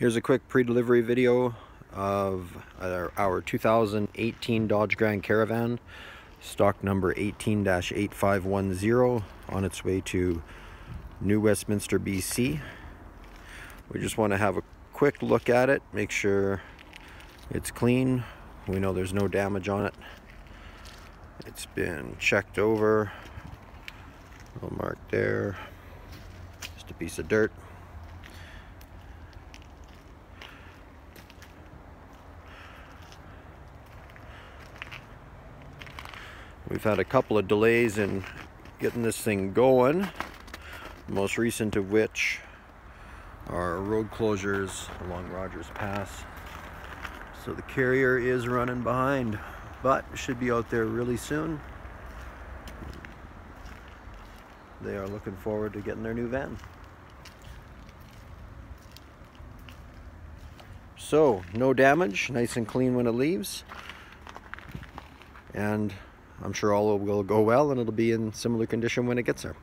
Here's a quick pre-delivery video of our, our 2018 Dodge Grand Caravan, stock number 18-8510, on its way to New Westminster, BC. We just want to have a quick look at it, make sure it's clean. We know there's no damage on it. It's been checked over. Little mark there. Just a piece of dirt. We've had a couple of delays in getting this thing going. most recent of which are road closures along Rogers Pass. So the carrier is running behind, but should be out there really soon. They are looking forward to getting their new van. So, no damage, nice and clean when it leaves. And I'm sure all will go well and it'll be in similar condition when it gets there.